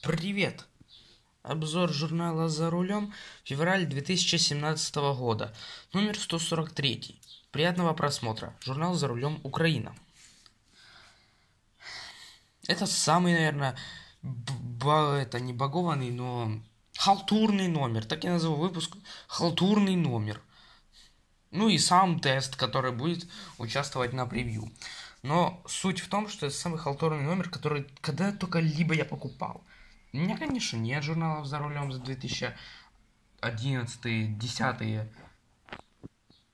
Привет! Обзор журнала «За рулем» февраль 2017 года, номер 143. Приятного просмотра. Журнал «За рулем Украина». Это самый, наверное, это не багованный, но халтурный номер. Так я назову выпуск «Халтурный номер». Ну и сам тест, который будет участвовать на превью. Но суть в том, что это самый халтурный номер, который когда только либо я покупал. У меня, конечно, нет журналов за рулем за 2011, 10,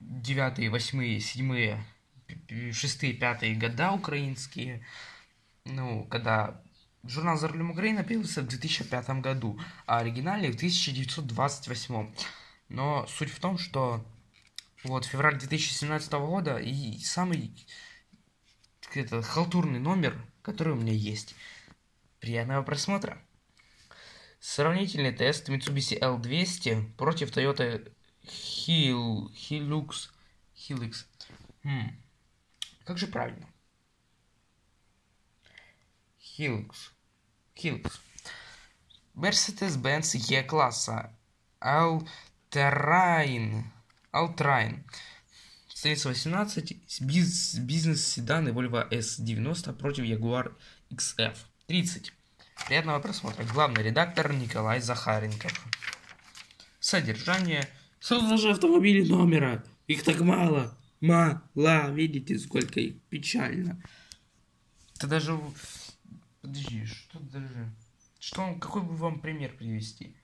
9, 8, 7, 6, 5 года украинские. Ну, когда журнал «За рулем Украины» появился в 2005 году, а оригинальный в 1928. Но суть в том, что вот февраль 2017 года и самый это халтурный номер, который у меня есть. Приятного просмотра. Сравнительный тест Mitsubishi L200 против Toyota Hil, Hilux. Hilux. Хм. Как же правильно? Hilux. Hilux. Mercedes-Benz E-класса. All-Terrain. All-Terrain. Стоит 18 бизнес-седан и Volvo S90 против Jaguar XF. 30. Приятного просмотра. Главный редактор Николай Захаренков. Содержание. Создажи автомобили номера. Их так мало. Мало. Видите, сколько их. Печально. Это даже... Подожди, что даже... Что, какой бы вам пример привести?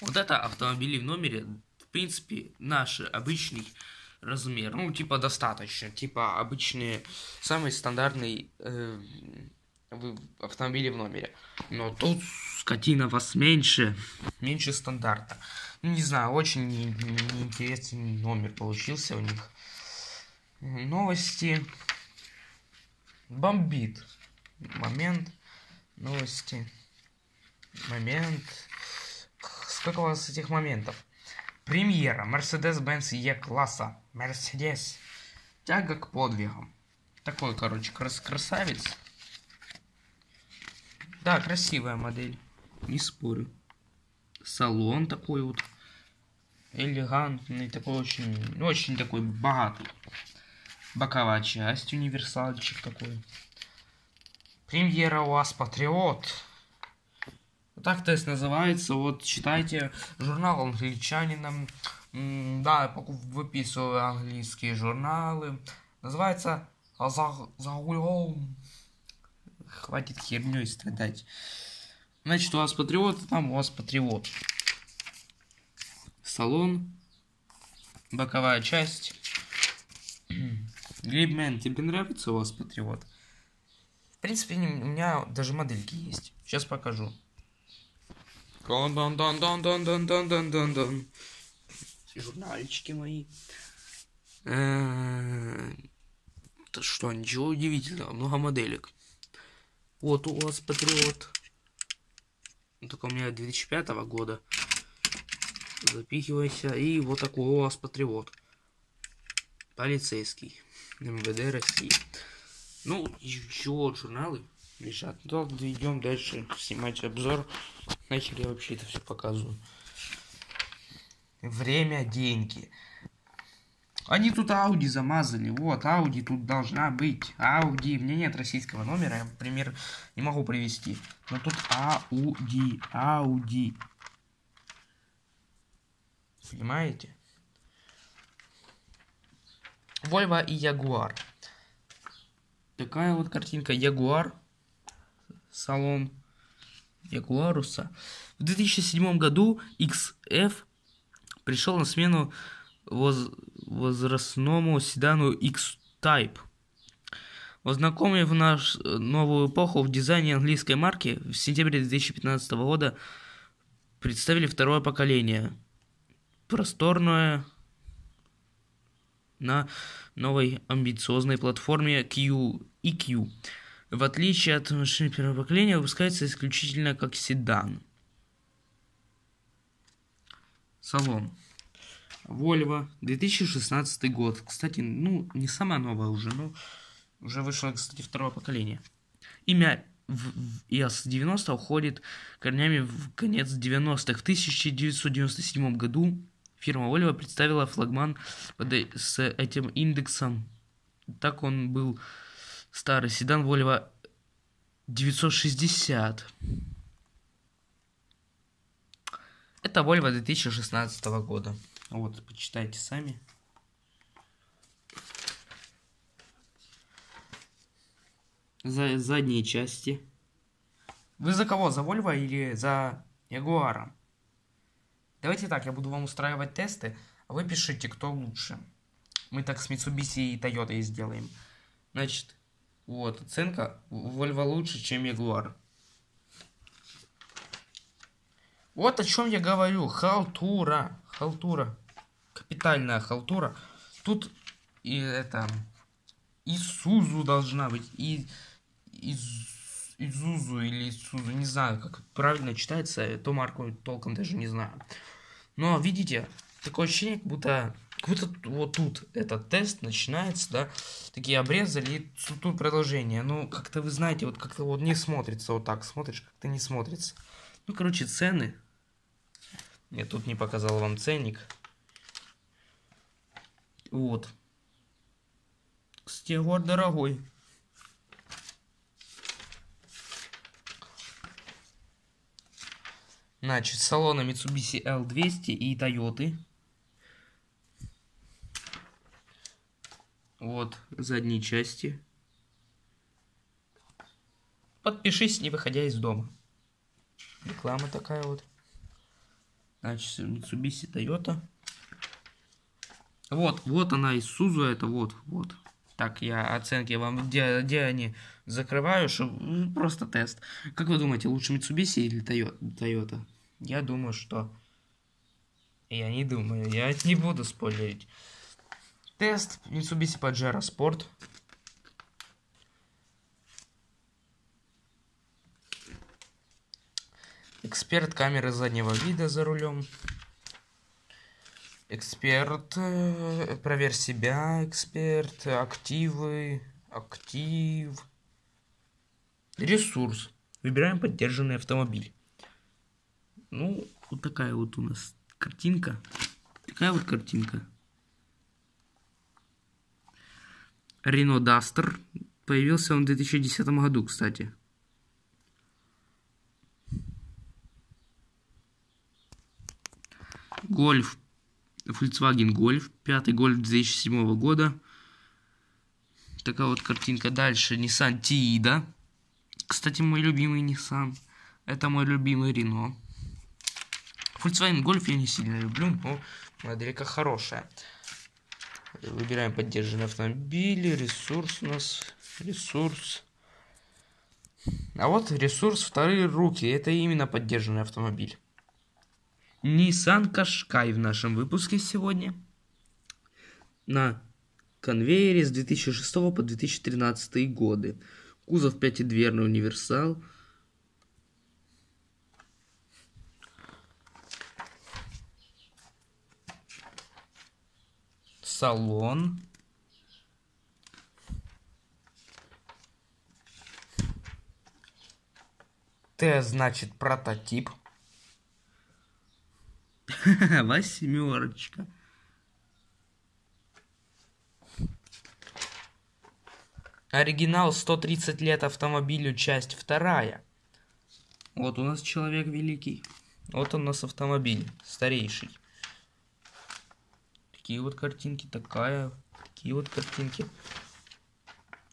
Вот это автомобили в номере принципе, наш обычный размер. Ну, типа, достаточно. Типа, обычные, самый стандартный э, автомобили в номере. Но тут скотина вас меньше, меньше стандарта. Ну, не знаю, очень неинтересный номер получился у них. Новости. Бомбит. Момент. Новости. Момент. Сколько у вас этих моментов? Премьера Mercedes-Benz E-класса. Mercedes. Тяга к подвигам. Такой, короче, крас красавец. Да, красивая модель. Не спорю. Салон такой вот. Элегантный, такой очень, очень такой богатый. Боковая часть, универсальчик такой. Премьера у вас Патриот. Так тест называется. Вот читайте журнал англичанином. Да, выписываю английские журналы. Называется за, за Хватит херней страдать. Значит, у вас патриот, там у вас патриот. Салон. Боковая часть. Глибмен, тебе нравится у вас патриот? В принципе, у меня даже модельки есть. Сейчас покажу. Дон дон дон дон дон дон дон дон дон дон Журнальчики мои. Это что, ничего удивительного, много моделек. Вот у вас Патриот. Только у меня 2005 года. Запихивайся. И вот такой у вас Патриот. Полицейский. МВД России. Ну, еще вот журналы лежат. Ну, идем дальше снимать обзор. Нахер я вообще это все показываю. Время, деньги. Они тут Ауди замазали. Вот, Ауди тут должна быть. Ауди. Мне нет российского номера. Я, например, не могу привести. Но тут Ауди. Ауди. Понимаете? Volvo и Ягуар. Такая вот картинка. Ягуар салон Ягуаруса. В 2007 году XF пришел на смену воз... возрастному седану X-Type. Ознакомив наш новую эпоху в дизайне английской марки, в сентябре 2015 года представили второе поколение. Просторное на новой амбициозной платформе Q и Q в отличие от машин первого поколения, выпускается исключительно как седан. Салон. Volvo, 2016 год. Кстати, ну, не самая новая уже, но уже вышло, кстати, второе поколение. Имя в, в ИАС-90 уходит корнями в конец 90-х. В 1997 году фирма Volvo представила флагман с этим индексом. Так он был старый седан Volvo 960. Это Volvo 2016 года. Вот, почитайте сами. За задние части. Вы за кого? За Volvo или за Jaguar? Давайте так, я буду вам устраивать тесты, а вы пишите, кто лучше. Мы так с Mitsubishi и Toyota и сделаем. Значит, вот, оценка Volvo лучше, чем Jaguar. Вот о чем я говорю. Халтура. Халтура. Капитальная халтура. Тут и это... И Сузу должна быть. И... Из... Изузу или Сузу. Не знаю, как правильно читается. Эту марку толком даже не знаю. Но, видите, такое ощущение, как будто как будто вот тут этот тест начинается, да, такие обрезали, и тут продолжение. Ну, как-то вы знаете, вот как-то вот не смотрится вот так, смотришь, как-то не смотрится. Ну, короче, цены. Я тут не показал вам ценник. Вот. Кстати, гор дорогой. Значит, салона Mitsubishi L200 и Toyota. Вот, задние части. Подпишись, не выходя из дома. Реклама такая вот. Значит, Mitsubishi Toyota. Вот, вот она из Сузу, это вот, вот. Так, я оценки вам, где, где они закрываю, что ну, просто тест. Как вы думаете, лучше Mitsubishi или Toyota? Я думаю, что... Я не думаю, я не буду спойлерить. Тест Mitsubishi Pajero Sport. Эксперт камеры заднего вида за рулем. Эксперт, э, проверь себя, эксперт, активы, актив, ресурс. Выбираем поддержанный автомобиль. Ну, вот такая вот у нас картинка. Такая вот картинка. Рено Дастер. Появился он в 2010 году, кстати. Гольф Volkswagen Golf, пятый Golf 2007 года. Такая вот картинка. Дальше Nissan Tiida. Кстати, мой любимый Nissan. Это мой любимый Renault. Volkswagen Golf я не сильно люблю, но моделька хорошая. Выбираем поддержанный автомобиль. Ресурс у нас. Ресурс. А вот ресурс вторые руки. Это именно поддержанный автомобиль. Nissan Qashqai в нашем выпуске сегодня. На конвейере с 2006 по 2013 годы. Кузов пятидверный универсал. Салон. Т значит прототип. Восьмерочка. Оригинал 130 лет автомобилю, часть вторая. Вот у нас человек великий. Вот у нас автомобиль, старейший. Такие вот картинки, такая, такие вот картинки.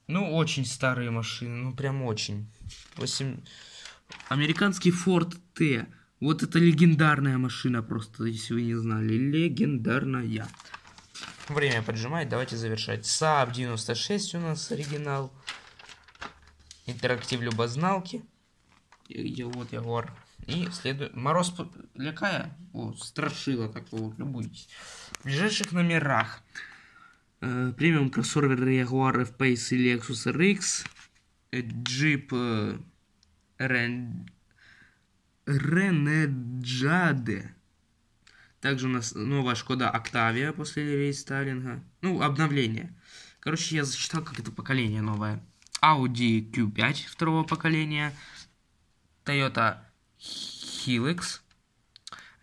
Ну, очень старые машины, ну прям очень. 8... Американский Ford T. Вот это легендарная машина просто, если вы не знали. Легендарная. Время поджимает, давайте завершать. Saab 96 у нас оригинал. Интерактив любозналки. Где вот Ягуар. И следует... Мороз лякая? О, страшила такого, любуйтесь. В ближайших номерах. Э, премиум кроссовер Jaguar F-Pace и Lexus RX. Джип э, Рен... Ренеджаде. Также у нас новая Шкода Октавия после рейстайлинга. Ну, обновление. Короче, я зачитал, как это поколение новое. Audi Q5 второго поколения. Toyota Hilux.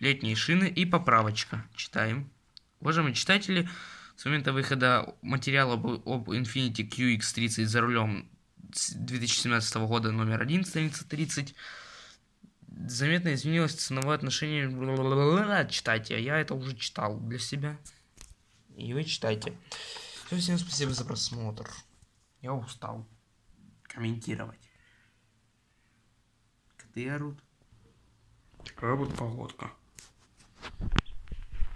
Летние шины и поправочка. Читаем. Уважаемые читатели, с момента выхода материала об, об Infiniti QX30 за рулем 2017 года номер 1 страница 30 заметно изменилось ценовое отношение. Читайте, а я это уже читал для себя. И вы читайте. Все, всем спасибо за просмотр. Я устал комментировать. Коты орут. Такая вот погодка.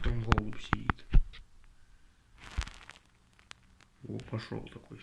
Там голубь сидит. О, пошел такой.